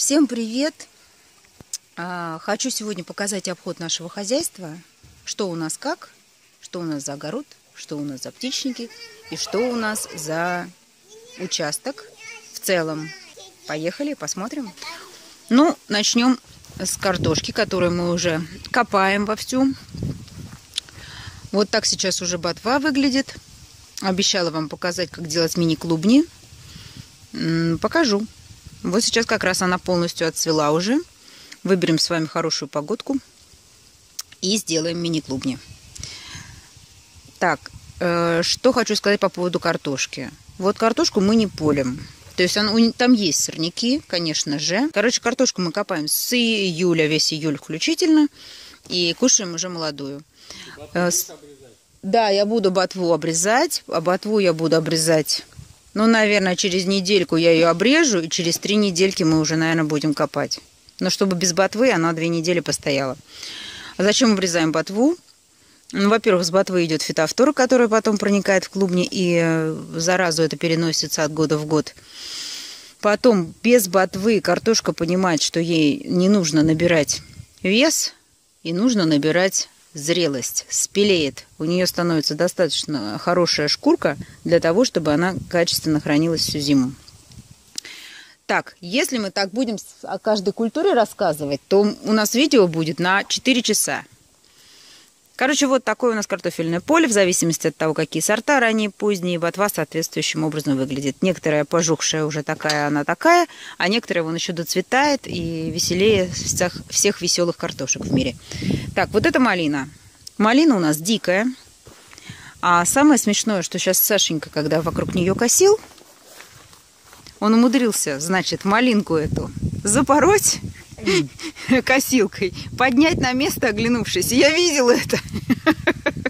Всем привет! А, хочу сегодня показать обход нашего хозяйства. Что у нас как, что у нас за огород, что у нас за птичники и что у нас за участок в целом. Поехали, посмотрим. Ну, начнем с картошки, которую мы уже копаем вовсю. Вот так сейчас уже ботва выглядит. Обещала вам показать, как делать мини-клубни. Покажу. Вот сейчас как раз она полностью отцвела уже. Выберем с вами хорошую погодку и сделаем мини-клубни. Так, э, что хочу сказать по поводу картошки. Вот картошку мы не полим. То есть он, там есть сорняки, конечно же. Короче, картошку мы копаем с июля, весь июль включительно. И кушаем уже молодую. Э, да, я буду ботву обрезать. А ботву я буду обрезать ну, наверное, через недельку я ее обрежу, и через три недельки мы уже, наверное, будем копать. Но чтобы без ботвы она две недели постояла. А зачем обрезаем ботву? Ну, во-первых, с ботвы идет фитофтора, которая потом проникает в клубни, и э, заразу это переносится от года в год. Потом без ботвы картошка понимает, что ей не нужно набирать вес, и нужно набирать зрелость, спелеет, у нее становится достаточно хорошая шкурка для того, чтобы она качественно хранилась всю зиму. Так, если мы так будем о каждой культуре рассказывать, то у нас видео будет на 4 часа. Короче, вот такое у нас картофельное поле, в зависимости от того, какие сорта, ранние, поздние, ботва соответствующим образом выглядит. Некоторая пожухшая уже такая, она такая, а некоторая вон еще доцветает и веселее всех, всех веселых картошек в мире. Так, вот это малина. Малина у нас дикая. А самое смешное, что сейчас Сашенька, когда вокруг нее косил, он умудрился, значит, малинку эту запороть косилкой, поднять на место, оглянувшись. я видела это.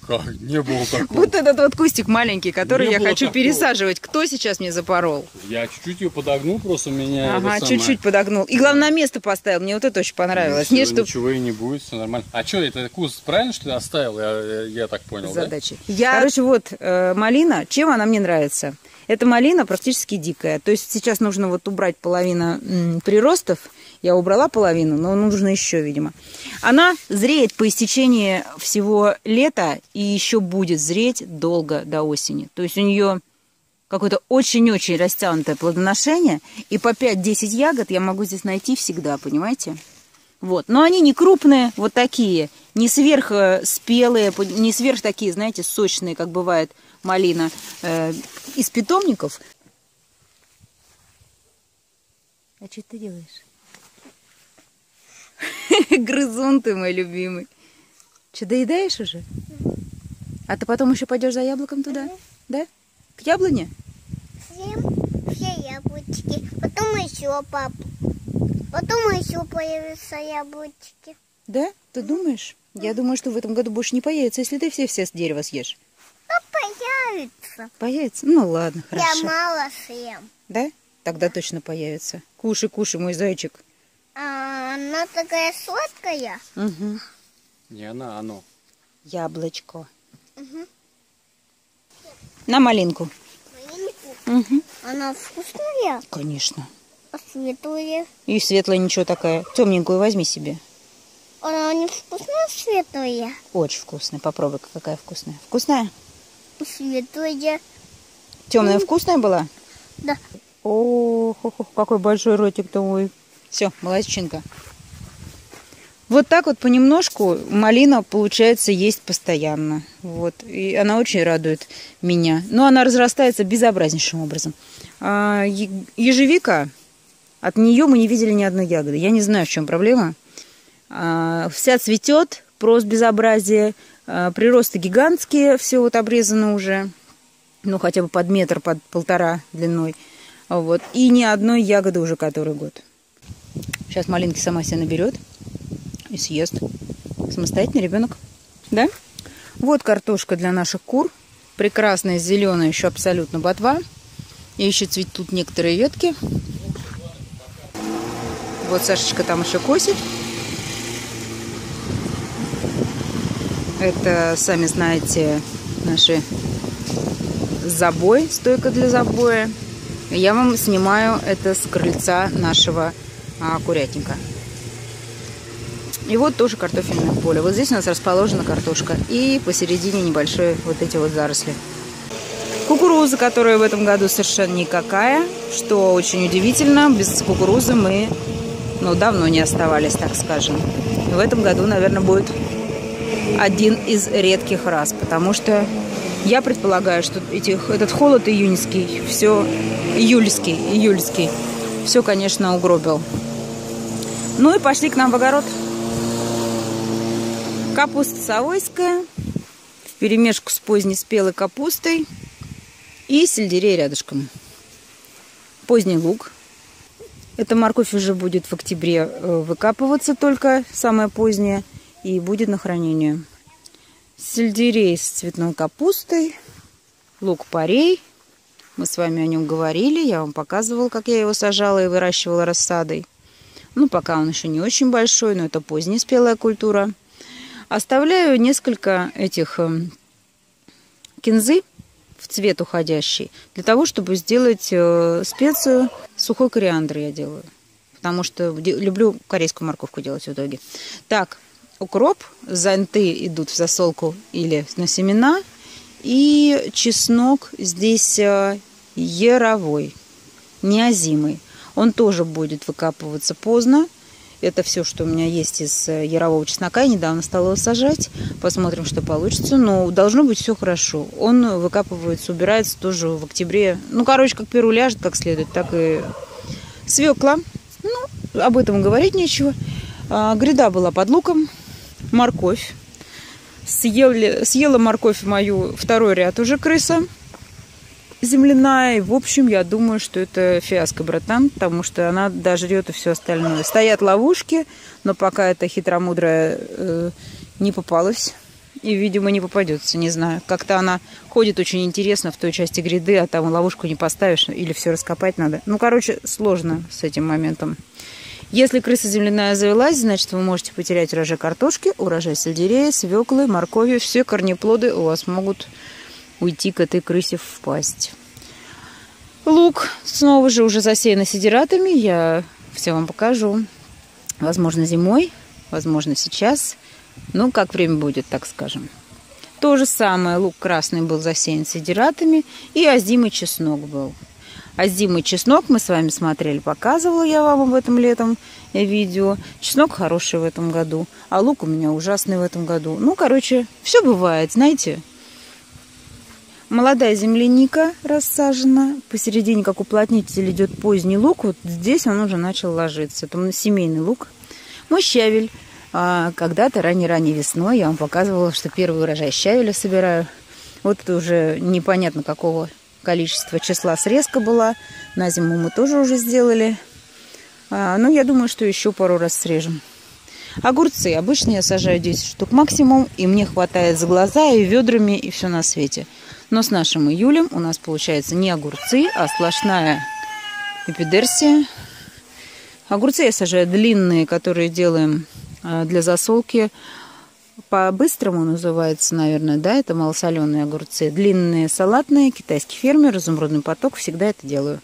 Как? Не было такого. Вот этот вот кустик маленький, который не я хочу такого. пересаживать. Кто сейчас мне запорол? Я чуть-чуть ее подогнул, просто меня Ага, чуть-чуть подогнул. И главное, на место поставил. Мне вот это очень понравилось. Ничего, Нет, что... ничего и не будет, все нормально. А что, это куст правильно, что ты оставил? Я, я так понял, Задачи. Да? Я... Короче, вот э, малина. Чем она мне нравится? Эта малина практически дикая. То есть сейчас нужно вот убрать половину м, приростов я убрала половину, но нужно еще, видимо. Она зреет по истечении всего лета и еще будет зреть долго до осени. То есть у нее какое-то очень-очень растянутое плодоношение, и по 5-10 ягод я могу здесь найти всегда, понимаете? Вот. Но они не крупные, вот такие, не сверхспелые, не сверх такие, знаете, сочные, как бывает малина э, из питомников. А что ты делаешь? Грызун ты мой любимый. Что, доедаешь уже? А ты потом еще пойдешь за яблоком туда? Да? К яблоне? Съем все яблочки. Потом еще пап. Потом еще появятся яблочки. Да? Ты думаешь? Я думаю, что в этом году больше не появится, если ты все-все с дерева съешь. А появится. Появится? Ну ладно, хорошо. Я мало съем. Да? Тогда точно появится. Кушай, кушай, мой зайчик. А, она такая сладкая. Угу. Не она, оно. Яблочко. Угу. На малинку. Малинку? Угу. Она вкусная? Конечно. А светлая? И светлая ничего такая. Темненькую возьми себе. Она не вкусная, светлая? Очень вкусная. Попробуй, какая вкусная. Вкусная? Светлая. Темная вкусная была? Да. О, какой большой ротик-то мой. Все, молодчинка. Вот так вот понемножку малина, получается, есть постоянно. Вот. И она очень радует меня. Но она разрастается безобразнейшим образом. А ежевика, от нее мы не видели ни одной ягоды. Я не знаю, в чем проблема. А, вся цветет, просто безобразие. А, приросты гигантские, все вот обрезано уже. Ну, хотя бы под метр, под полтора длиной. Вот. И ни одной ягоды уже который год. Сейчас малинки сама себе наберет и съест. Самостоятельный ребенок. Да? Вот картошка для наших кур. Прекрасная, зеленая, еще абсолютно ботва. И еще цветут некоторые ветки. Вот Сашечка там еще косит. Это, сами знаете, наши забой, стойка для забоя. Я вам снимаю это с крыльца нашего аккуратненько. И вот тоже картофельное поле. Вот здесь у нас расположена картошка. И посередине небольшие вот эти вот заросли. Кукуруза, которая в этом году совершенно никакая, что очень удивительно. Без кукурузы мы ну, давно не оставались, так скажем. в этом году, наверное, будет один из редких раз, потому что я предполагаю, что этих, этот холод июньский, все июльский, июльский, все, конечно, угробил. Ну и пошли к нам в огород. Капуста совойская в перемешку с поздней спелой капустой и сельдерей рядышком. Поздний лук. Эта морковь уже будет в октябре э, выкапываться только, самое позднее, и будет на хранение сельдерей с цветной капустой, лук-порей. Мы с вами о нем говорили, я вам показывала, как я его сажала и выращивала рассадой. Ну, пока он еще не очень большой, но это поздняя спелая культура. Оставляю несколько этих эм, кинзы в цвет уходящий, для того, чтобы сделать э, специю сухой кориандр я делаю. Потому что люблю корейскую морковку делать в итоге. Так, укроп, зонты идут в засолку или на семена, и чеснок здесь э, яровой, неозимый. Он тоже будет выкапываться поздно. Это все, что у меня есть из э, ярового чеснока. Я недавно стала его сажать. Посмотрим, что получится. Но должно быть все хорошо. Он выкапывается, убирается тоже в октябре. Ну, короче, как перу ляжет как следует, так и свекла. Ну, об этом говорить нечего. А, гряда была под луком морковь. Съели, съела морковь мою второй ряд уже крыса земляная. В общем, я думаю, что это фиаско, братан, потому что она дожрет и все остальное. Стоят ловушки, но пока эта хитромудрая э, не попалась. И, видимо, не попадется, не знаю. Как-то она ходит очень интересно в той части гряды, а там ловушку не поставишь или все раскопать надо. Ну, короче, сложно с этим моментом. Если крыса земляная завелась, значит вы можете потерять урожай картошки, урожай сельдерея, свеклы, моркови. Все корнеплоды у вас могут уйти к этой крысе в пасть. Лук снова же уже засеян сидератами. Я все вам покажу. Возможно, зимой, возможно, сейчас. Ну, как время будет, так скажем. То же самое, лук красный был засеян сидератами, и озимый чеснок был. А зимый чеснок мы с вами смотрели, показывала я вам об этом летом видео. Чеснок хороший в этом году, а лук у меня ужасный в этом году. Ну, короче, все бывает, знаете. Молодая земляника рассажена. Посередине, как уплотнитель, идет поздний лук. Вот здесь он уже начал ложиться. Это семейный лук. Мой щавель. А когда-то ранней-ранней весной я вам показывала, что первый урожай щавеля собираю. Вот уже непонятно какого количество числа срезка была. На зиму мы тоже уже сделали. А, ну, я думаю, что еще пару раз срежем. Огурцы. Обычно я сажаю 10 штук максимум, и мне хватает за глаза и ведрами, и все на свете. Но с нашим июлем у нас получается не огурцы, а сплошная эпидерсия. Огурцы я сажаю длинные, которые делаем а, для засолки по-быстрому называется, наверное, да, это малосоленые огурцы. Длинные салатные, китайский фермер, изумрудный поток, всегда это делаю.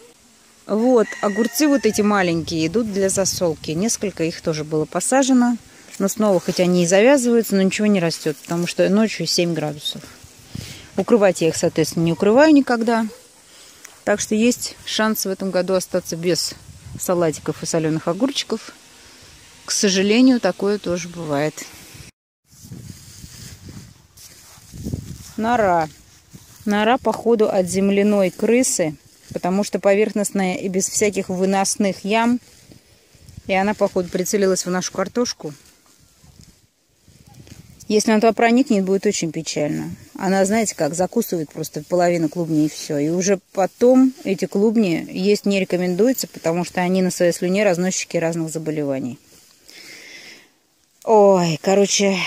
Вот, огурцы вот эти маленькие идут для засолки. Несколько их тоже было посажено. Но снова, хоть они и завязываются, но ничего не растет, потому что ночью 7 градусов. Укрывать я их, соответственно, не укрываю никогда. Так что есть шанс в этом году остаться без салатиков и соленых огурчиков. К сожалению, такое тоже бывает. Нора. Нора, походу, от земляной крысы, потому что поверхностная и без всяких выносных ям. И она, походу, прицелилась в нашу картошку. Если она туда проникнет, будет очень печально. Она, знаете как, закусывает просто половину клубней и все. И уже потом эти клубни есть не рекомендуется, потому что они на своей слюне разносчики разных заболеваний. Ой, короче,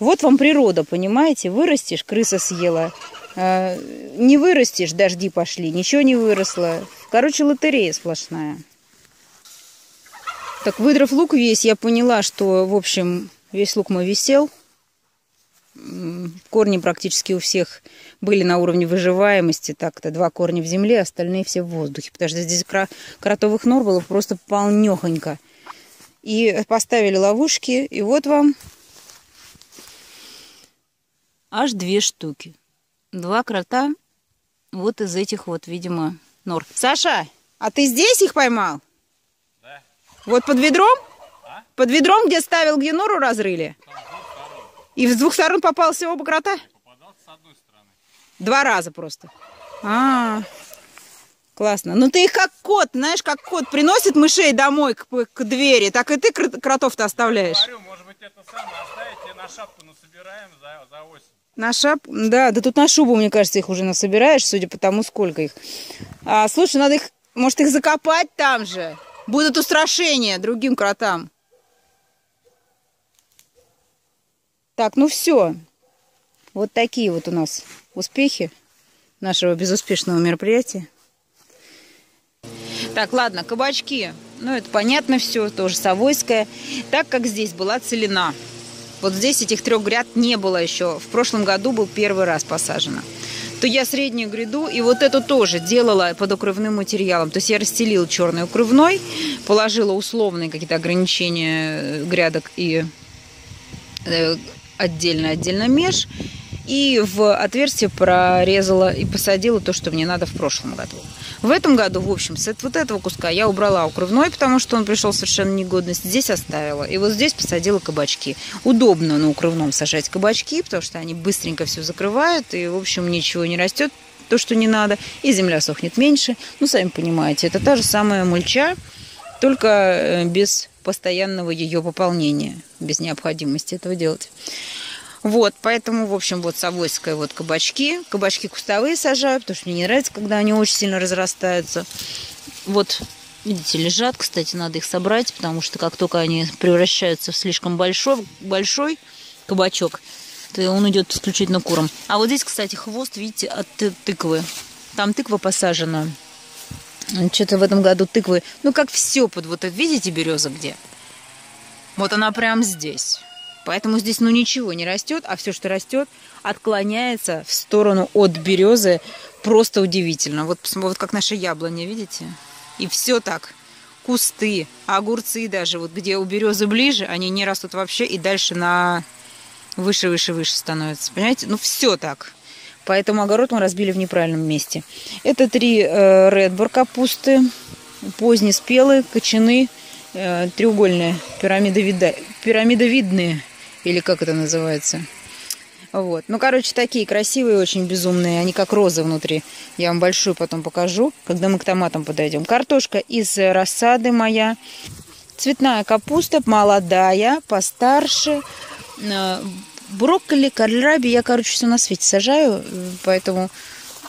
вот вам природа, понимаете? Вырастешь, крыса съела. А, не вырастешь, дожди пошли, ничего не выросло. Короче, лотерея сплошная. Так, выдрав лук весь, я поняла, что, в общем, весь лук мой висел. Корни практически у всех были на уровне выживаемости. Так-то два корня в земле, остальные все в воздухе. Потому что здесь кротовых нор было просто полнехонько. И поставили ловушки. И вот вам аж две штуки. Два крота вот из этих вот, видимо, нор. Саша, а ты здесь их поймал? Да. Вот под ведром? А? Под ведром, где ставил, где нору разрыли? И с двух сторон попался оба крота? Попадал с одной стороны. Два раза просто. А, классно. Ну ты их как кот, знаешь, как кот приносит мышей домой к, к двери, так и ты кр- кротов-то оставляешь. Говорю, может быть, это самое оставить, тебе на шапку насобираем за, за осень. На шап... Да, да тут на шубу, мне кажется, их уже насобираешь, судя по тому, сколько их. А, слушай, надо их, может, их закопать там же? Будут устрашения другим кротам. Так, ну все. Вот такие вот у нас успехи нашего безуспешного мероприятия. Так, ладно, кабачки. Ну, это понятно все, тоже Савойская. Так как здесь была целина. Вот здесь этих трех гряд не было еще. В прошлом году был первый раз посажено. То я среднюю гряду и вот эту тоже делала под укрывным материалом. То есть я расстелила черный укрывной, положила условные какие-то ограничения э, грядок и отдельно-отдельно меж. И в отверстие прорезала и посадила то, что мне надо в прошлом году. В этом году, в общем, с вот этого куска я убрала укрывной, потому что он пришел совершенно негодность. Здесь оставила. И вот здесь посадила кабачки. Удобно на укрывном сажать кабачки, потому что они быстренько все закрывают. И, в общем, ничего не растет, то, что не надо. И земля сохнет меньше. Ну, сами понимаете, это та же самая мульча, только э, без постоянного ее пополнения, без необходимости этого делать. Вот, поэтому, в общем, вот совойская вот кабачки. Кабачки кустовые сажаю, потому что мне не нравится, когда они очень сильно разрастаются. Вот, видите, лежат, кстати, надо их собрать, потому что как только они превращаются в слишком большой, большой кабачок, то он идет исключительно куром. А вот здесь, кстати, хвост, видите, от тыквы. Там тыква посажена. Что-то в этом году тыквы, ну как все под вот это, видите, береза где? Вот она прям здесь. Поэтому здесь ну ничего не растет, а все, что растет, отклоняется в сторону от березы. Просто удивительно. Вот, вот как наша яблоня, видите? И все так. Кусты, огурцы даже, вот где у березы ближе, они не растут вообще и дальше на выше, выше, выше становятся. Понимаете? Ну все так. Поэтому огород мы разбили в неправильном месте. Это три э, редбор капусты, позднеспелые, кочаны, э, треугольные, пирамидовидные или как это называется. Вот. Ну, короче, такие красивые, очень безумные. Они как розы внутри. Я вам большую потом покажу, когда мы к томатам подойдем. Картошка из рассады моя. Цветная капуста, молодая, постарше. Э, брокколи, кальраби. Я, короче, все на свете сажаю. Поэтому,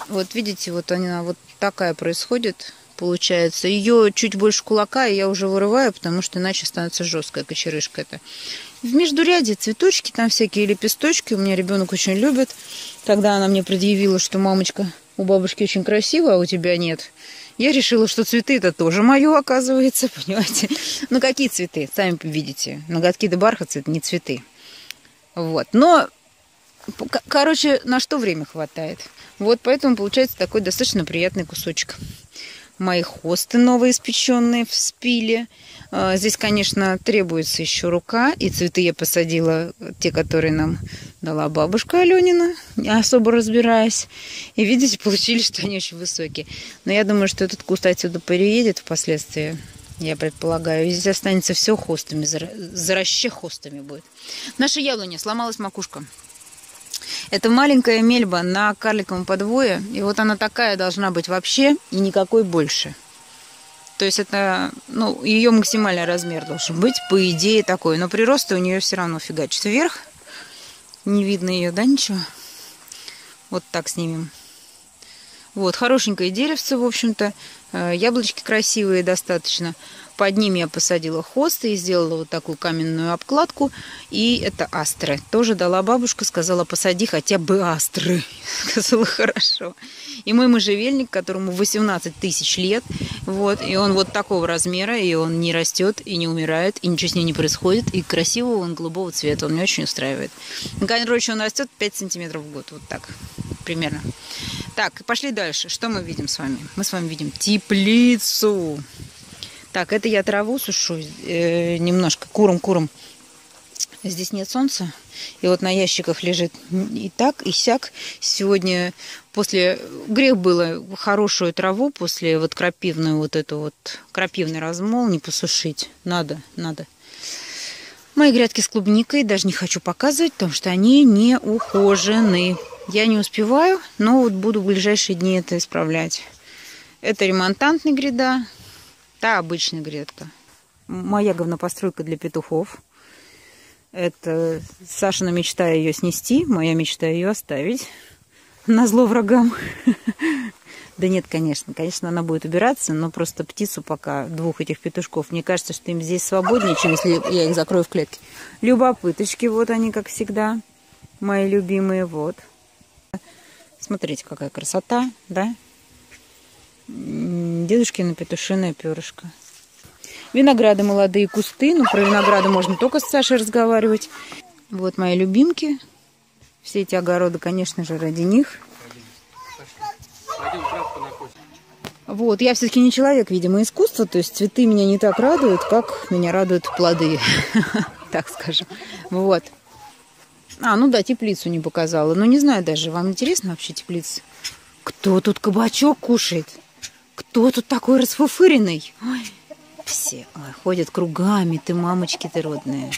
вот видите, вот она вот такая происходит получается. Ее чуть больше кулака, и я уже вырываю, потому что иначе становится жесткая кочерышка это. В междуряде цветочки, там всякие лепесточки. У меня ребенок очень любит. Тогда она мне предъявила, что мамочка, у бабушки очень красиво, а у тебя нет. Я решила, что цветы это тоже мое, оказывается, понимаете. Ну, какие цветы? Сами видите. Ноготки да бархатцы это не цветы. Вот. Но, короче, на что время хватает. Вот поэтому получается такой достаточно приятный кусочек. Мои хосты новые испеченные в спиле. А, здесь, конечно, требуется еще рука, и цветы я посадила, те, которые нам дала бабушка Аленина, не особо разбираясь. И видите, получились, что они очень высокие. Но я думаю, что этот куст отсюда переедет впоследствии, я предполагаю. Здесь останется все хостами, зараще хостами будет. Наша яблоня сломалась макушка. Это маленькая мельба на карликовом подвое, и вот она такая должна быть вообще, и никакой больше. То есть это, ну, ее максимальный размер должен быть, по идее, такой. Но прироста у нее все равно фигачит вверх. Не видно ее, да, ничего? Вот так снимем. Вот, хорошенькое деревце, в общем-то. Э, яблочки красивые достаточно. Под ним я посадила хосты и сделала вот такую каменную обкладку. И это астры. Тоже дала бабушка, сказала, посади хотя бы астры. Сказала, хорошо. И мой можжевельник, которому 18 тысяч лет, вот, и он вот такого размера, и он не растет, и не умирает, и ничего с ним не происходит, и красивого он голубого цвета, он меня очень устраивает. Короче, он растет 5 сантиметров в год, вот так примерно. Так, пошли дальше. Что мы видим с вами? Мы с вами видим теплицу. Так, это я траву сушу э, немножко куром-куром. Здесь нет солнца. И вот на ящиках лежит и так, и сяк. Сегодня после... Грех было хорошую траву после вот крапивную вот эту вот крапивный размол не посушить. Надо, надо. Мои грядки с клубникой даже не хочу показывать, потому что они не ухожены. Я не успеваю, но вот буду в ближайшие дни это исправлять. Это ремонтантная гряда, та обычная грядка. Моя говнопостройка для петухов. Это Сашина мечта ее снести, моя мечта ее оставить. На зло врагам. Да нет, конечно, конечно, она будет убираться, но просто птицу пока, двух этих петушков, мне кажется, что им здесь свободнее, чем если я их закрою в клетке. Любопыточки, вот они, как всегда, мои любимые, вот. Смотрите, какая красота, да? Дедушкина петушиное перышко. Винограды молодые кусты, ну про винограды можно только с Сашей разговаривать. Вот мои любимки. Все эти огороды, конечно же, ради них. Вот, я все-таки не человек, видимо, искусства, то есть цветы меня не так радуют, как меня радуют плоды, так скажем. Вот. А, ну да, теплицу не показала. Ну, не знаю даже, вам интересно вообще теплица? Кто тут кабачок кушает? Кто тут такой расфуфыренный? Ой, все ой, ходят кругами, ты мамочки ты родные.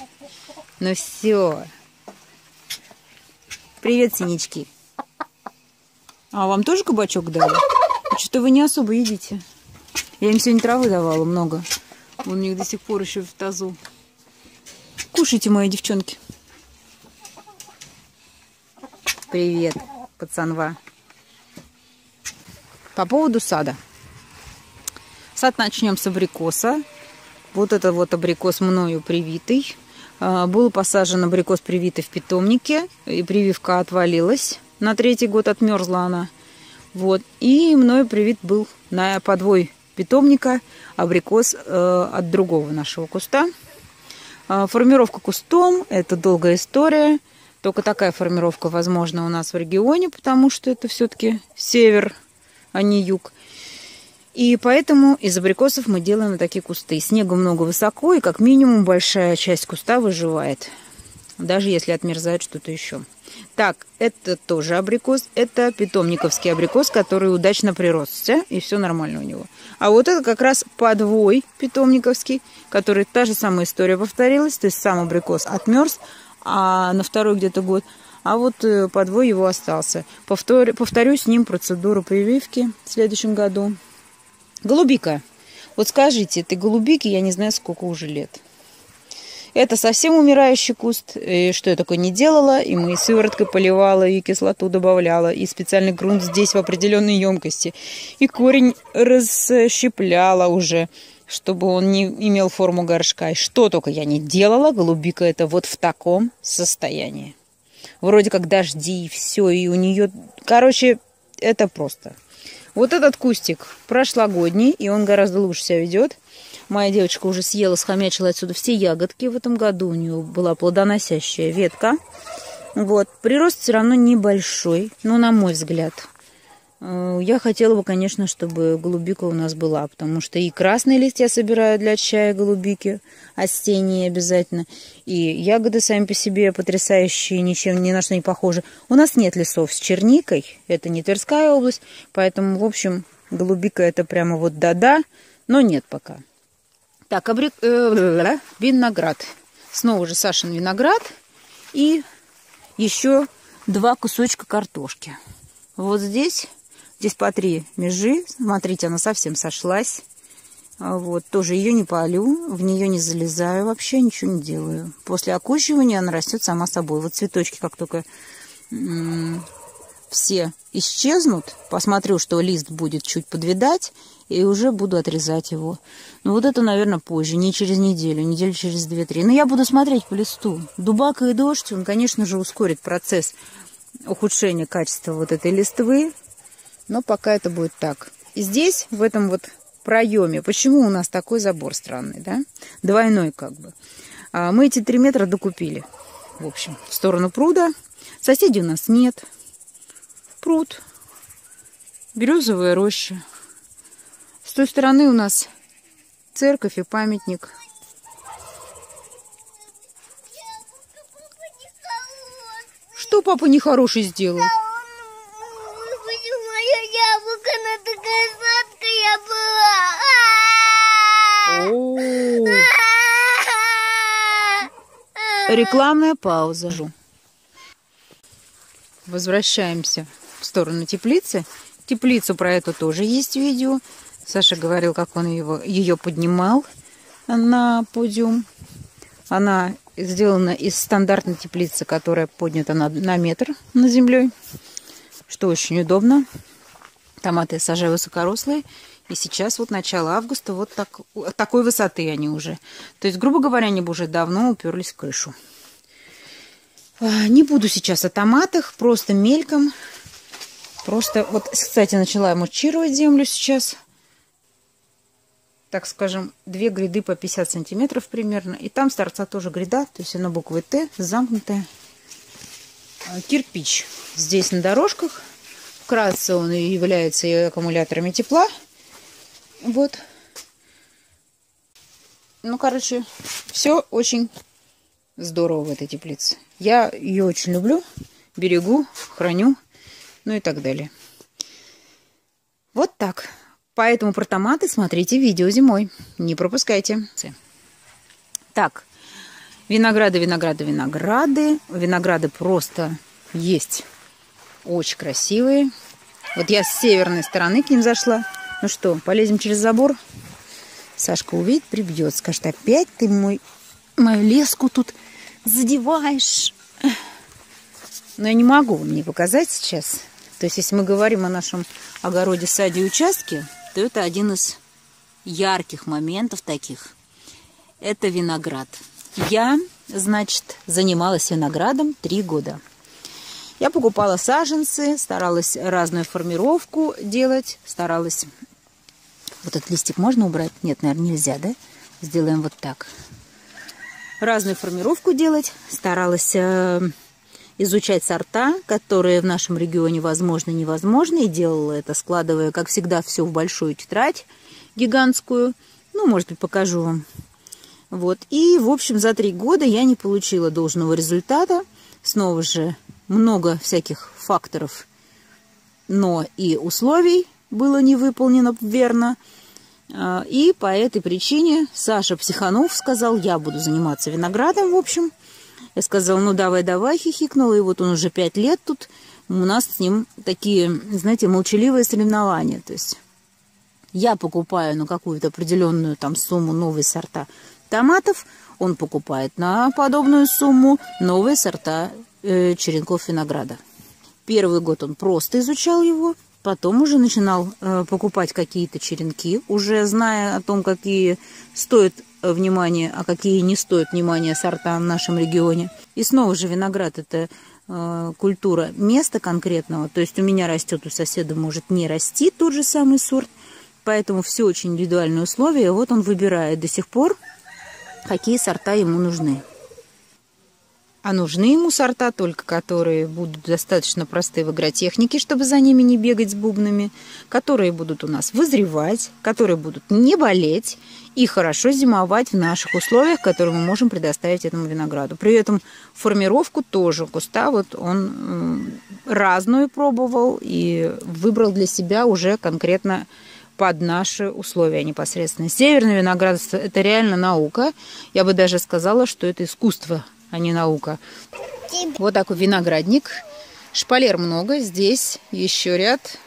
Ну все. Привет, синички. А вам тоже кабачок дали? Что-то вы не особо едите. Я им сегодня травы давала много. Он у них до сих пор еще в тазу. Кушайте, мои девчонки. Привет, пацанва. По поводу сада. Сад начнем с абрикоса. Вот это вот абрикос мною привитый. А, был посажен абрикос привитый в питомнике, и прививка отвалилась. На третий год отмерзла она. Вот. И мною привит был на подвой питомника абрикос э, от другого нашего куста. Э, формировка кустом – это долгая история. Только такая формировка возможна у нас в регионе, потому что это все-таки север, а не юг. И поэтому из абрикосов мы делаем такие кусты. Снега много высоко, и как минимум большая часть куста выживает. Даже если отмерзает что-то еще. Так, это тоже абрикос. Это питомниковский абрикос, который удачно приросся, и все нормально у него. А вот это как раз подвой питомниковский, который та же самая история повторилась. То есть сам абрикос отмерз, а на второй где-то год. А вот э, подвой его остался. Повторю, повторю с ним процедуру прививки в следующем году. Голубика. Вот скажите, этой голубики я не знаю, сколько уже лет. Это совсем умирающий куст. И что я такое не делала. И мы и сывороткой поливала, и кислоту добавляла, и специальный грунт здесь в определенной емкости. И корень расщепляла уже, чтобы он не имел форму горшка. И что только я не делала, голубика это вот в таком состоянии. Вроде как дожди, и все, и у нее... Короче, это просто. Вот этот кустик прошлогодний, и он гораздо лучше себя ведет. Моя девочка уже съела, схомячила отсюда все ягодки. В этом году у нее была плодоносящая ветка. Вот. Прирост все равно небольшой, но на мой взгляд. Э, я хотела бы, конечно, чтобы голубика у нас была, потому что и красные листья собираю для чая голубики, осенние обязательно, и ягоды сами по себе потрясающие, ничем ни на что не похожи. У нас нет лесов с черникой, это не Тверская область, поэтому, в общем, голубика это прямо вот да-да, но нет пока. Так, абрик... э, виноград. Снова же Сашин виноград. И еще два кусочка картошки. Вот здесь, здесь по три межи. Смотрите, она совсем сошлась. А вот, тоже ее не полю, в нее не залезаю вообще, ничего не делаю. После окучивания она растет сама собой. Вот цветочки, как только все исчезнут, посмотрю, что лист будет чуть подвидать, и уже буду отрезать его. Ну вот это, наверное, позже, не через неделю, неделю через две-три. Но я буду смотреть по листу. Дубак и дождь, он, конечно же, ускорит процесс ухудшения качества вот этой листвы, но пока это будет так. И здесь, в этом вот проеме, почему у нас такой забор странный, да? Двойной как бы. А мы эти три метра докупили, в общем, в сторону пруда. Соседей у нас нет. Пруд, березовая роща. С той стороны у нас церковь и памятник. Что папа нехороший сделал? Рекламная пауза. Возвращаемся в сторону теплицы. Теплицу про эту тоже есть видео. Саша говорил, как он его, ее поднимал на подиум. Она сделана из стандартной теплицы, которая поднята на, на метр над землей, что очень удобно. Томаты я сажаю высокорослые. И сейчас вот начало августа вот так, такой высоты они уже. То есть, грубо говоря, они бы уже давно уперлись в крышу. А, Не буду сейчас о томатах, просто мельком. Просто вот, кстати, начала мульчировать землю сейчас. Так скажем, две гряды по 50 сантиметров примерно. И там с торца тоже гряда, то есть она буквой Т, замкнутая. Кирпич здесь на дорожках. Вкратце он является аккумуляторами тепла. Вот. Ну, короче, все очень здорово в этой теплице. Я ее очень люблю, берегу, храню, ну и так далее. Вот так. Поэтому про томаты смотрите видео зимой. Не пропускайте. Так, винограды, винограды, винограды. Винограды просто есть очень красивые. Вот я с северной стороны к ним зашла. Ну что, полезем через забор? Сашка увидит, прибьет. Скажет, опять ты мой, мою леску тут задеваешь. Но я не могу вам не показать сейчас. То есть, если мы говорим о нашем огороде, саде участке, то это один из ярких моментов таких. Это виноград. Я, значит, занималась виноградом три года. Я покупала саженцы, старалась разную формировку делать, старалась... Вот этот листик можно убрать? Нет, наверное, нельзя, да? Сделаем вот так. Разную формировку делать, старалась э, изучать сорта, которые в нашем регионе возможно невозможны, и делала это, складывая, как всегда, все в большую тетрадь гигантскую. Ну, может быть, покажу вам. Вот. И, в общем, за три года я не получила должного результата. Снова же много всяких факторов, но и условий было не выполнено верно. А, И по этой причине Саша Психанов сказал, я буду заниматься виноградом, в общем. Я сказала, ну давай, давай, хихикнула. И вот он уже пять лет тут. У нас с ним такие, знаете, молчаливые соревнования. То есть я покупаю на какую-то определенную там сумму новые сорта томатов, он покупает на подобную сумму новые сорта э, черенков винограда. Первый год он просто изучал его, потом уже начинал э, покупать какие-то черенки, уже зная о том, какие стоят э, внимания, а какие не стоят внимания сорта в нашем регионе. И снова же виноград это э, культура места конкретного, то есть у меня растет, у соседа может не расти тот же самый сорт, поэтому все очень индивидуальные условия. Вот он выбирает до сих пор, какие сорта ему нужны. А нужны ему сорта только, которые будут достаточно простые в агротехнике, чтобы за ними не бегать с бубнами, которые будут у нас вызревать, которые будут не болеть и хорошо зимовать в наших условиях, которые мы можем предоставить этому винограду. При этом формировку тоже куста вот он разную пробовал и выбрал для себя уже конкретно под наши условия непосредственно. Северный виноград – это реально наука. Я бы даже сказала, что это искусство, а не наука. Вот такой виноградник. Шпалер много. Здесь еще ряд.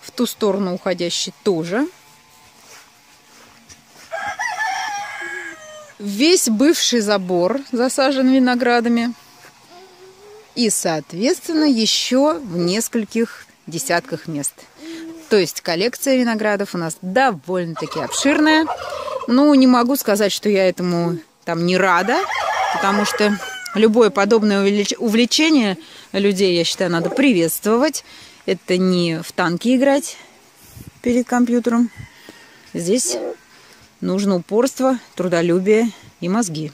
В ту сторону уходящий тоже. Весь бывший забор засажен виноградами. И, соответственно, еще в нескольких десятках мест. То есть коллекция виноградов у нас довольно-таки обширная. Ну, не могу сказать, что я этому там не рада, потому что любое подобное увлечение людей, я считаю, надо приветствовать. Это не в танки играть перед компьютером. Здесь нужно упорство, трудолюбие и мозги.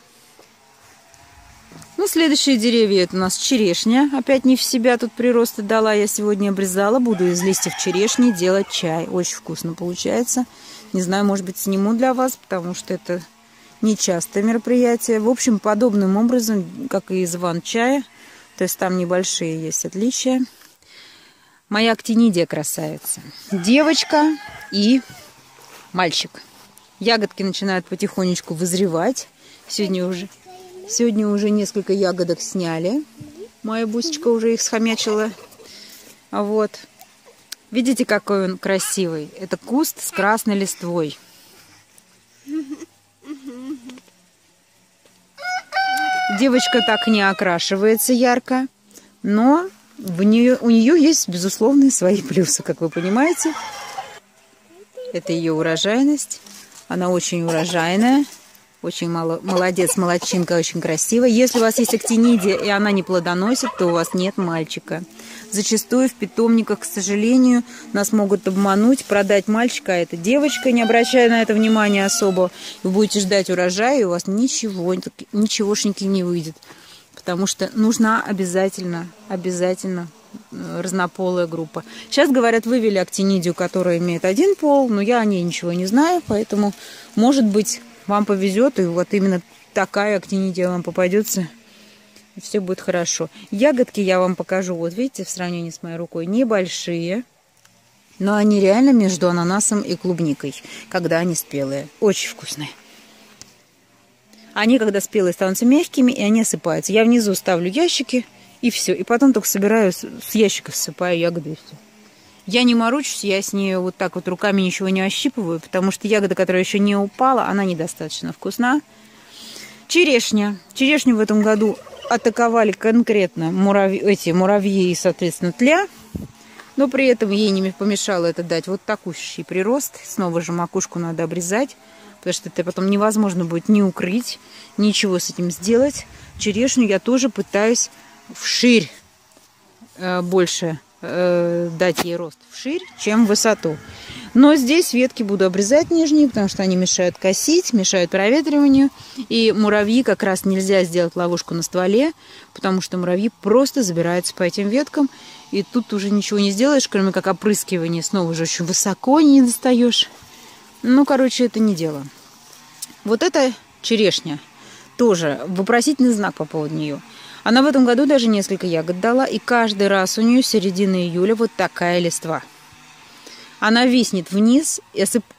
Ну, следующие деревья это у нас черешня. Опять не в себя тут прироста дала. Я сегодня обрезала. Буду из листьев черешни делать чай. Очень вкусно получается. Не знаю, может быть, сниму для вас, потому что это нечастое мероприятие. В общем, подобным образом, как и из ван-чая, то есть там небольшие есть отличия. Моя актинидия красавица. Девочка и мальчик. Ягодки начинают потихонечку вызревать. Сегодня уже, сегодня уже несколько ягодок сняли. Моя бусечка уже их схомячила. Вот. Видите, какой он красивый? Это куст с красной листвой. Девочка так не окрашивается ярко, но в нее, у нее есть безусловные свои плюсы, как вы понимаете. Это ее урожайность. Она очень урожайная. Очень мало, молодец, молодчинка, очень красивая. Если у вас есть актинидия, и она не плодоносит, то у вас нет мальчика. Зачастую в питомниках, к сожалению, нас могут обмануть, продать мальчика, а это девочка, не обращая на это внимания особо. Вы будете ждать урожая, и у вас ничего, ничегошеньки не выйдет. Потому что нужна обязательно, обязательно э, разнополая группа. Сейчас, говорят, вывели актинидию, которая имеет один пол, но я о ней ничего не знаю, поэтому, может быть, вам повезет, и вот именно такая актинидия вам попадется, все будет хорошо. Ягодки я вам покажу, вот видите, в сравнении с моей рукой, небольшие, но они реально между ананасом и клубникой, когда они спелые. Очень вкусные. Они, когда спелые, становятся мягкими, и они осыпаются. Я внизу ставлю ящики, и все. И потом только собираю, с ящиков ссыпаю ягоды, и все. Я не морочусь, я с нее вот так вот руками ничего не ощипываю, потому что ягода, которая еще не упала, она недостаточно вкусна. Черешня. Черешню в этом году атаковали конкретно муравьи, эти муравьи и, соответственно, тля. Но при этом ей не помешало это дать вот такущий прирост. Снова же макушку надо обрезать, потому что это потом невозможно будет ни укрыть, ничего с этим сделать. Черешню я тоже пытаюсь вширь э, больше э, дать ей рост вширь, чем высоту. Но здесь ветки буду обрезать нижние, потому что они мешают косить, мешают проветриванию. И муравьи как раз нельзя сделать ловушку на стволе, потому что муравьи просто забираются по этим веткам. И тут уже ничего не сделаешь, кроме как опрыскивания. Снова же очень высоко не достаешь. Ну, короче, это не дело. Вот это черешня. Тоже вопросительный знак по поводу нее. Она в этом году даже несколько ягод дала, и каждый раз у нее середина июля вот такая листва. Она виснет вниз,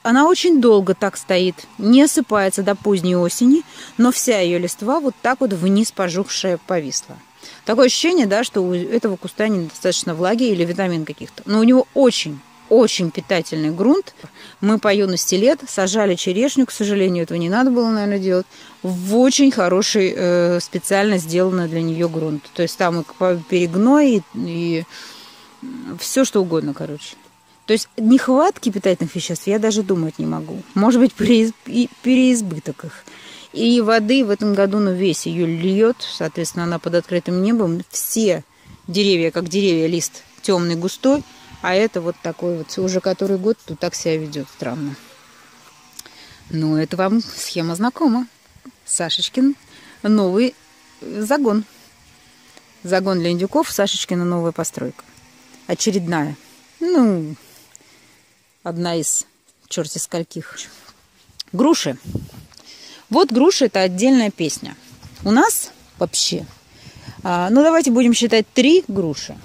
она очень долго так стоит, не осыпается до поздней осени, но вся ее листва вот так вот вниз пожухшая повисла. Такое ощущение, да, что у этого куста недостаточно влаги или витамин каких-то. Но у него очень очень питательный грунт. Мы по юности лет сажали черешню, к сожалению, этого не надо было, наверное, делать, в очень хороший, э, специально сделанный для нее грунт. То есть там и перегной, и, и все что угодно, короче. То есть нехватки питательных веществ я даже думать не могу. Может быть, переизбыток их. И воды в этом году, ну, весь ее льет, соответственно, она под открытым небом. Все деревья, как деревья, лист темный, густой – а это вот такой вот, уже который год тут так себя ведет странно. Ну, это вам схема знакома. Сашечкин новый загон. Загон для индюков, Сашечкина новая постройка. Очередная. Ну, одна из черти скольких. Груши. Вот груши это отдельная песня. У нас вообще, а, ну давайте будем считать три груши.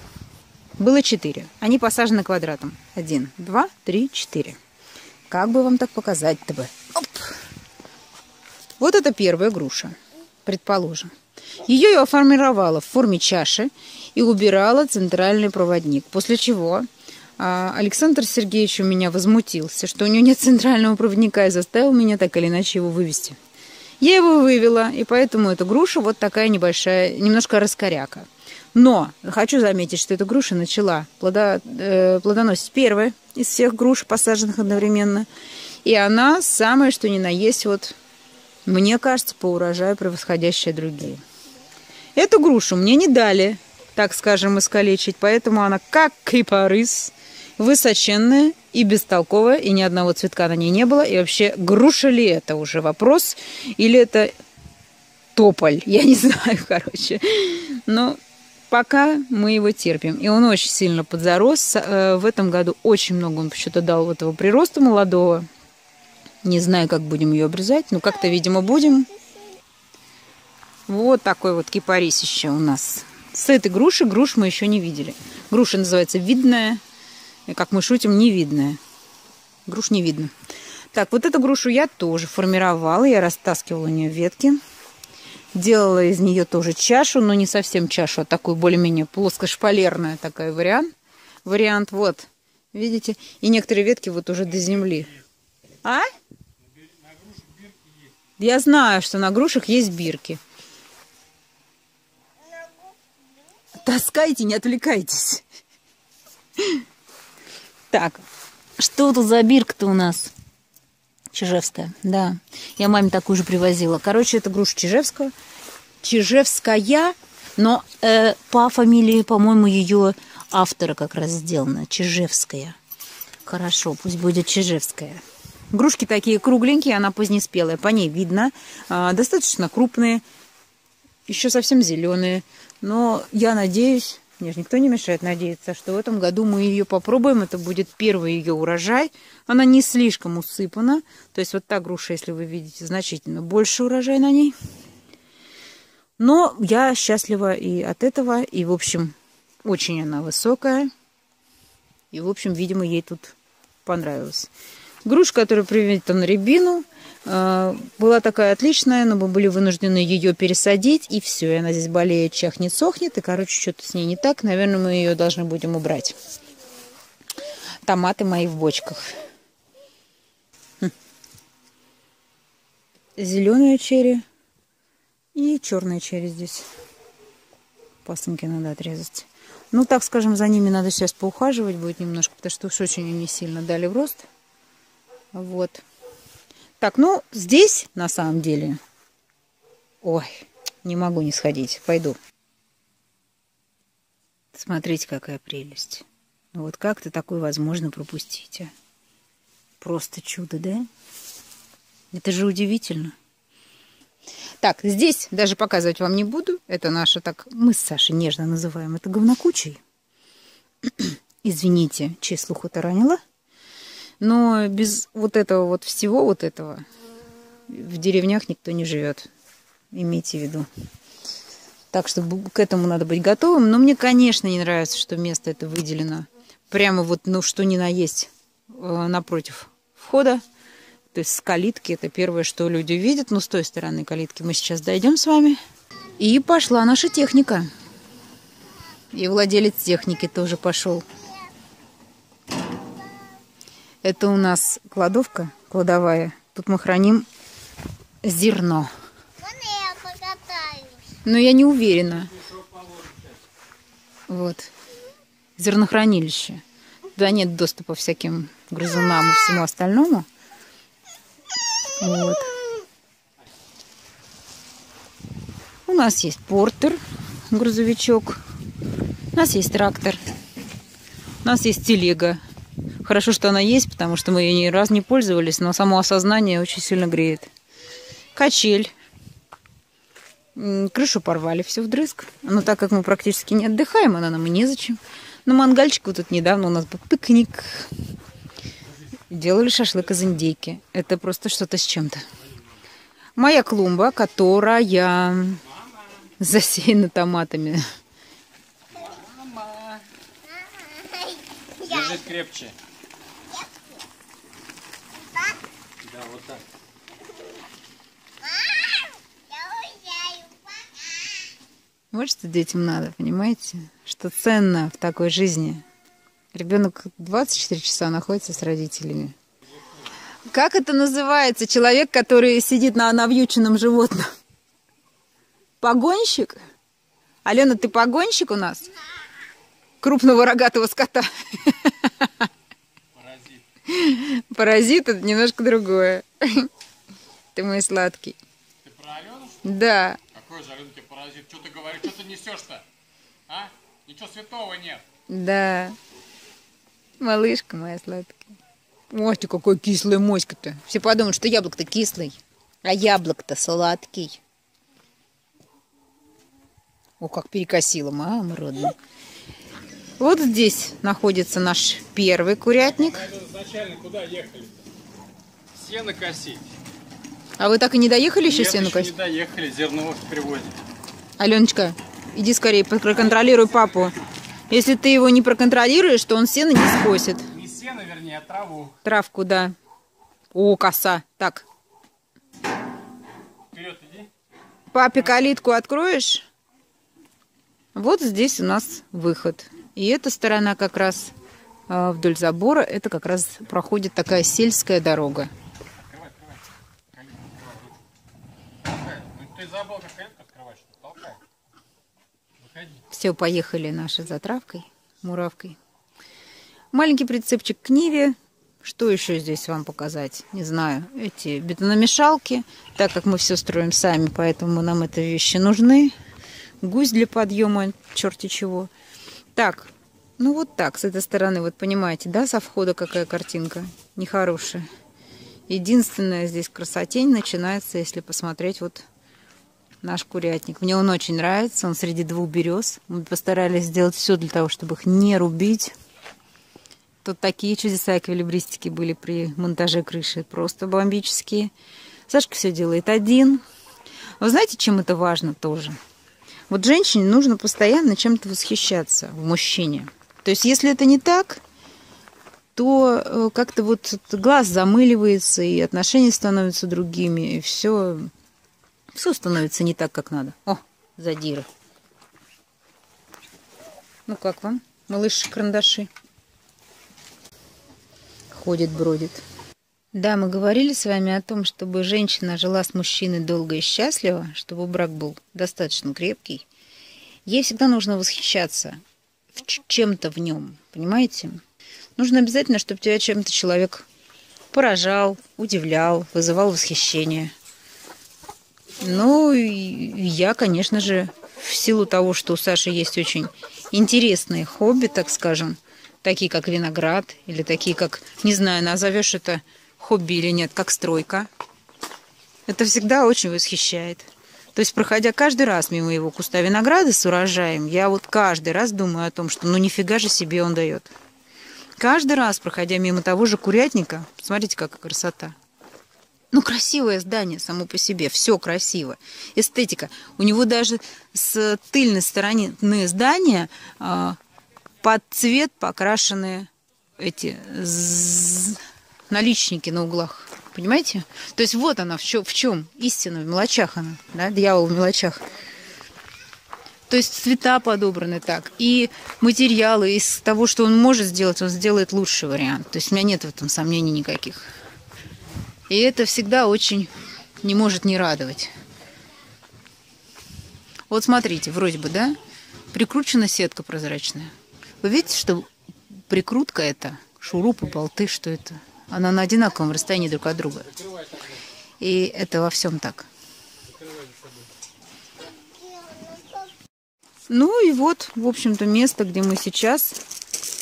Было четыре. Они посажены квадратом. Один, два, три, четыре. Как бы вам так показать-то бы? Оп. Вот это первая груша, предположим. Ее я формировала в форме чаши и убирала центральный проводник. После чего а, Александр Сергеевич у меня возмутился, что у него нет центрального проводника и заставил меня так или иначе его вывести. Я его вывела, и поэтому эта груша вот такая небольшая, немножко раскоряка. Но хочу заметить, что эта груша начала плодо, э, плодоносить первая из всех груш, посаженных одновременно. И она самая, что ни на есть, вот, мне кажется, по урожаю превосходящая другие. Эту грушу мне не дали, так скажем, искалечить, поэтому она как кипарыс, высоченная и бестолковая, и ни одного цветка на ней не было. И вообще, груша ли это уже вопрос, или это тополь, я не знаю, короче. Но пока мы его терпим. И он очень сильно подзарос. Э, в этом году очень много он почему-то дал этого прироста молодого. Не знаю, как будем ее обрезать, но как-то, видимо, будем. Вот такой вот кипарисище у нас. С этой груши груш мы еще не видели. Груша называется видная, и, как мы шутим, невидная. Груш не видно. Так, вот эту грушу я тоже формировала, я растаскивала у нее ветки. Делала из нее тоже чашу, но не совсем чашу, а такую более-менее плоскошпалерная такая вариант. Вариант, вот, видите? И некоторые ветки вот уже до земли. А? Я знаю, что на грушах есть бирки. Таскайте, не отвлекайтесь. Так, что тут за бирка-то у нас? Чижевская, да. Я маме такую же привозила. Короче, это груша Чижевская. Чижевская, но э, по фамилии, по-моему, ее автора как раз сделано. Чижевская. Хорошо, пусть будет Чижевская. Грушки такие кругленькие, она позднеспелая. По ней видно. Э, достаточно крупные. Еще совсем зеленые. Но я надеюсь, мне же никто не мешает надеяться, что в этом году мы ее попробуем. Это будет первый ее урожай. Она не слишком усыпана. То есть вот та груша, если вы видите, значительно больше урожай на ней. Но я счастлива и от этого. И, в общем, очень она высокая. И, в общем, видимо, ей тут понравилось. Груша, которая приведена на рябину, была такая отличная, но мы были вынуждены ее пересадить, и все, и она здесь болеет, чахнет, сохнет, и, короче, что-то с ней не так. Наверное, мы ее должны будем убрать. Томаты мои в бочках. Хм. Зеленая черри и черная черри здесь. Пасынки надо отрезать. Ну, так скажем, за ними надо сейчас поухаживать будет немножко, потому что уж очень они сильно дали в рост. Вот. Так, ну, здесь на самом деле... Ой, не могу не сходить. Пойду. Смотрите, какая прелесть. Ну вот как-то такое возможно пропустить, а? Просто чудо, да? Это же удивительно. Так, здесь даже показывать вам не буду. Это наша, так, мы с Сашей нежно называем это говнокучей. Извините, чей слух это ранило. Но без вот этого вот всего вот этого в деревнях никто не живет. Имейте в виду. Так что к этому надо быть готовым. Но мне, конечно, не нравится, что место это выделено прямо вот, ну, что ни на есть э, напротив входа. То есть с калитки это первое, что люди видят. Но с той стороны калитки мы сейчас дойдем с вами. И пошла наша техника. И владелец техники тоже пошел. Это у нас кладовка, кладовая. Тут мы храним зерно. Но я не уверена. Вот. Зернохранилище. Туда нет доступа всяким грызунам и всему остальному. Вот. У нас есть портер, грузовичок. У нас есть трактор. У нас есть телега Хорошо, что она есть, потому что мы ее ни раз не пользовались, но само осознание очень сильно греет. Качель. Крышу порвали, все вдрызг. Но так как мы практически не отдыхаем, она нам и незачем. На мангальчик вот тут недавно у нас был пикник. Делали шашлык из индейки. Это просто что-то с чем-то. Моя клумба, которая засеяна томатами. Держись крепче. Да, вот так. Вот что детям надо, понимаете? Что ценно в такой жизни. Ребенок 24 часа находится с родителями. Как это называется? Человек, который сидит на навьюченном животном. Погонщик? Алена, ты погонщик у нас? крупного рогатого скота. Паразит. Паразит это немножко другое. Ты мой сладкий. Ты про Алену? Да. Какой же тебе паразит? Что ты говоришь? Что ты несешь-то? А? Ничего святого нет. Да. Малышка моя сладкая. Ой, ты какой кислый моська-то. Все подумают, что яблок-то кислый, а яблок-то сладкий. О, как перекосила, мама родная. Вот здесь находится наш первый курятник. Изначально куда ехали? Сено косить. А вы так и не доехали еще Нет, сену еще не косить? доехали, зерно привозят. Аленочка, иди скорее, проконтролируй папу. Если ты его не проконтролируешь, то он сено не скосит. Не сено, вернее, а траву. Травку, да. О, коса. Так, Вперед иди. папе калитку откроешь? Вот здесь у нас выход. И эта сторона как раз а, вдоль забора, это как раз проходит такая сельская дорога. Открывай, открывай. Калитку открывай. Ну ты забыл, как калитку открывать, что ли? Толкай. Выходи. Все, поехали наши за травкой, муравкой. Маленький прицепчик к Ниве. Что еще здесь вам показать? Не знаю. Эти бетономешалки, так как мы все строим сами, поэтому нам это вещи нужны. Гусь для подъема, черти чего. Так, ну вот так, с этой стороны, вот понимаете, да, со входа какая картинка? Нехорошая. Единственная здесь красотень начинается, если посмотреть вот наш курятник. Мне он очень нравится, он среди двух берез. Мы постарались сделать все для того, чтобы их не рубить. Тут такие чудеса эквилибристики были при монтаже крыши, просто бомбические. Сашка все делает один. Вы знаете, чем это важно тоже? Вот женщине нужно постоянно чем-то восхищаться в мужчине. То есть, если это не так, то э, как-то вот глаз замыливается, и отношения становятся другими, и все, все становится не так, как надо. О, задира. Ну как вам, малыши-карандаши? Ходит, бродит. Да, мы говорили с вами о том, чтобы женщина жила с мужчиной долго и счастливо, чтобы брак был достаточно крепкий. Ей всегда нужно восхищаться чем-то в нем, понимаете? Нужно обязательно, чтобы тебя чем-то человек поражал, удивлял, вызывал восхищение. Ну, я, конечно же, в силу того, что у Саши есть очень интересные хобби, так скажем, такие как виноград, или такие как, не знаю, назовешь это хобби или нет, как стройка. Это всегда очень восхищает. То есть, проходя каждый раз мимо его куста винограда с урожаем, я вот каждый раз думаю о том, что ну нифига же себе он дает. Каждый раз, проходя мимо того же курятника, смотрите, какая красота. Ну, красивое здание само по себе, все красиво. Эстетика. У него даже с тыльной стороны здания а, под цвет покрашены эти наличники на углах. Понимаете? То есть вот она в чем, в чем истина, в мелочах она, да, дьявол в мелочах. То есть цвета подобраны так. И материалы из того, что он может сделать, он сделает лучший вариант. То есть у меня нет в этом сомнений никаких. И это всегда очень не может не радовать. Вот смотрите, вроде бы, да, прикручена сетка прозрачная. Вы видите, что прикрутка это, шурупы, болты, что это? Она на одинаковом расстоянии друг от друга. И это во всем так. Ну и вот, в общем-то, место, где мы сейчас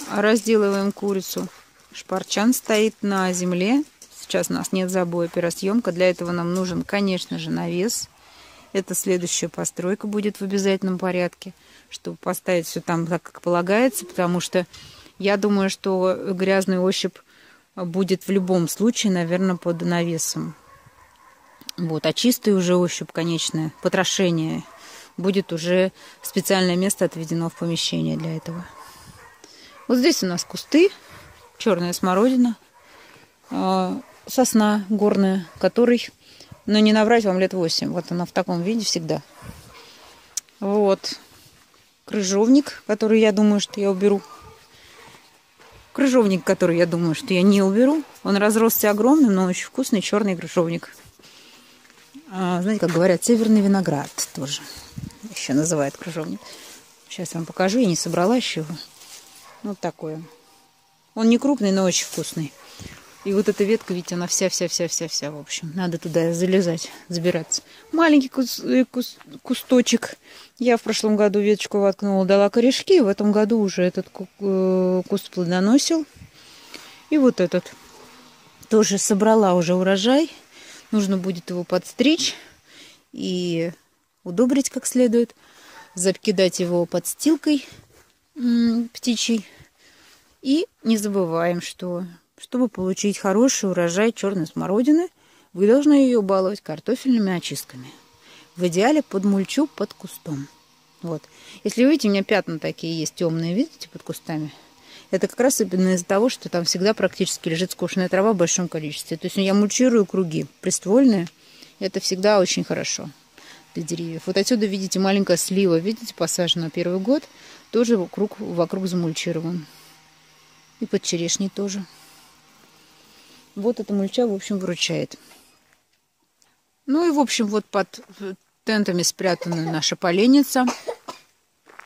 разделываем курицу. Шпарчан стоит на земле. Сейчас у нас нет забоя, пиросъемка. Для этого нам нужен, конечно же, навес. Это следующая постройка будет в обязательном порядке, чтобы поставить все там так, как полагается, потому что я думаю, что грязный ощупь будет в любом случае, наверное, под навесом. Вот, а чистый уже ощупь, конечное, потрошение, будет уже специальное место отведено в помещение для этого. Вот здесь у нас кусты, черная смородина, э, сосна горная, которой, ну не наврать вам, лет 8. Вот она в таком виде всегда. Вот. Крыжовник, который я думаю, что я уберу. Крыжовник, который я думаю, что я не уберу. Он разросся огромным, но очень вкусный черный крыжовник. А, знаете, как говорят, северный виноград тоже еще называют крыжовник. Сейчас вам покажу, я не собрала еще его. Вот такой. Он не крупный, но очень вкусный. И вот эта ветка, видите, она вся-вся-вся-вся-вся, в общем. Надо туда залезать, забираться. Маленький кус, э, кус- кусточек. Я в прошлом году веточку воткнула, дала корешки. В этом году уже этот ку- э, куст плодоносил. И вот этот. Тоже собрала уже урожай. Нужно будет его подстричь и удобрить как следует. Закидать его подстилкой птичьей. И не забываем, что Чтобы получить хороший урожай черной смородины, вы должны ее баловать картофельными очистками. В идеале под мульчу под кустом. Вот. Если вы видите, у меня пятна такие есть темные, видите, под кустами? Это как раз именно из-за того, что там всегда практически лежит скошенная трава в большом количестве. То есть я мульчирую круги приствольные. Это всегда очень хорошо для деревьев. Вот отсюда видите маленькая слива, видите, посажена первый год. Тоже вокруг, вокруг замульчирован. И под черешней тоже. Вот эта мульча, в общем, выручает. Ну и, в общем, вот под тентами спрятана наша поленница.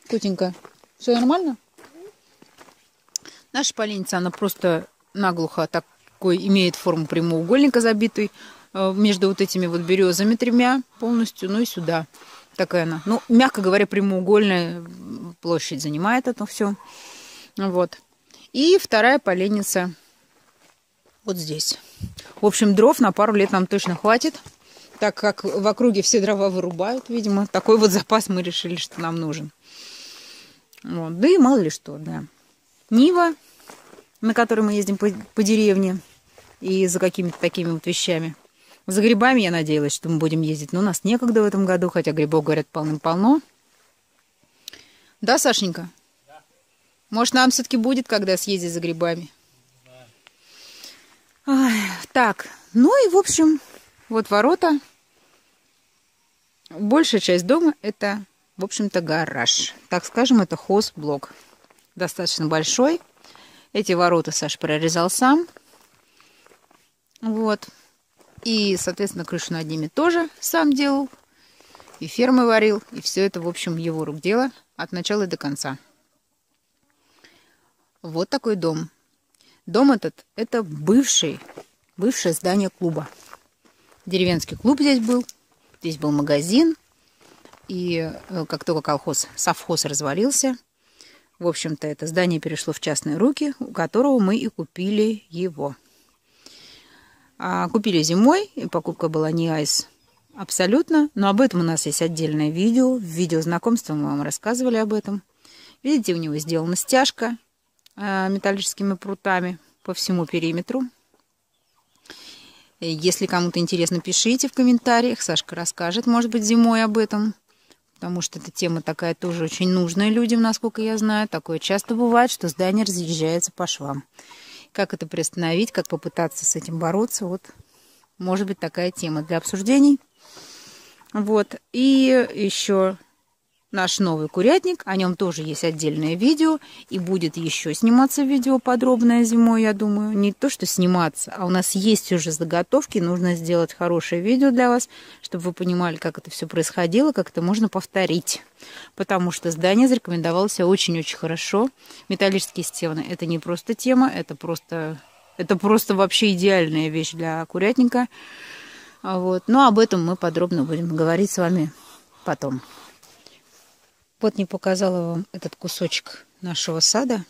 Котенька, все нормально? Наша поленница, она просто наглухо такой имеет форму прямоугольника забитый э, между вот этими вот березами тремя полностью, ну и сюда. Такая она. Ну, мягко говоря, прямоугольная площадь занимает это все. Вот. И вторая поленница вот здесь. В общем, дров на пару лет нам точно хватит, так как в округе все дрова вырубают, видимо. Такой вот запас мы решили, что нам нужен. Вот. Да и мало ли что, да. Нива, на которой мы ездим по, по деревне и за какими-то такими вот вещами. За грибами я надеялась, что мы будем ездить, но у нас некогда в этом году, хотя грибов, говорят, полным-полно. Да, Сашенька? Да. Может, нам все-таки будет, когда съездить за грибами? Ой, так, ну и, в общем, вот ворота. Большая часть дома это, в общем-то, гараж. Так скажем, это хозблок. Достаточно большой. Эти ворота Саша прорезал сам. Вот. И, соответственно, крышу над ними тоже сам делал. И фермы варил. И все это, в общем, его рук дело от начала до конца. Вот такой дом. Дом этот – это бывший, бывшее здание клуба. Деревенский клуб здесь был, здесь был магазин. И э, как только колхоз, совхоз развалился, в общем-то, это здание перешло в частные руки, у которого мы и купили его. А купили зимой, и покупка была не айс абсолютно, но об этом у нас есть отдельное видео. В видео знакомства мы вам рассказывали об этом. Видите, у него сделана стяжка, металлическими прутами по всему периметру. Если кому-то интересно, пишите в комментариях. Сашка расскажет, может быть, зимой об этом. Потому что эта тема такая тоже очень нужная людям, насколько я знаю. Такое часто бывает, что здание разъезжается по швам. Как это приостановить, как попытаться с этим бороться, вот может быть такая тема для обсуждений. Вот. И еще наш новый курятник. О нем тоже есть отдельное видео. И будет еще сниматься видео подробное зимой, я думаю. Не то, что сниматься, а у нас есть уже заготовки. Нужно сделать хорошее видео для вас, чтобы вы понимали, как это все происходило, как это можно повторить. Потому что здание зарекомендовало себя очень-очень хорошо. Металлические стены – это не просто тема, это просто, это просто вообще идеальная вещь для курятника. Вот. Но об этом мы подробно будем говорить с вами потом. Вот не показала вам этот кусочек нашего сада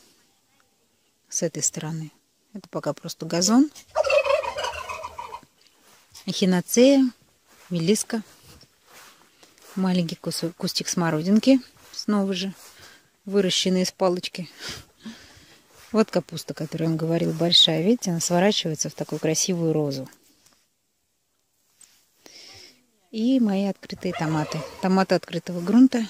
с этой стороны. Это пока просто газон. Эхиноцея, мелиска. Маленький кусок, кустик смородинки. Снова же выращенный из палочки. Вот капуста, которую он говорил, большая. Видите, она сворачивается в такую красивую розу. И мои открытые томаты. Томаты открытого грунта.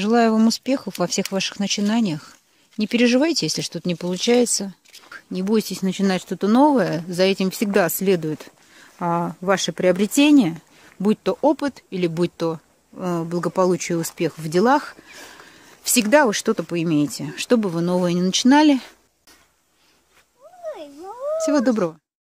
Желаю вам успехов во всех ваших начинаниях. Не переживайте, если что-то не получается. Не бойтесь начинать что-то новое. За этим всегда следует а, ваше приобретение, будь то опыт или будь то а, благополучие и успех в делах. Всегда вы что-то поимеете. Что бы вы новое не начинали. Всего доброго.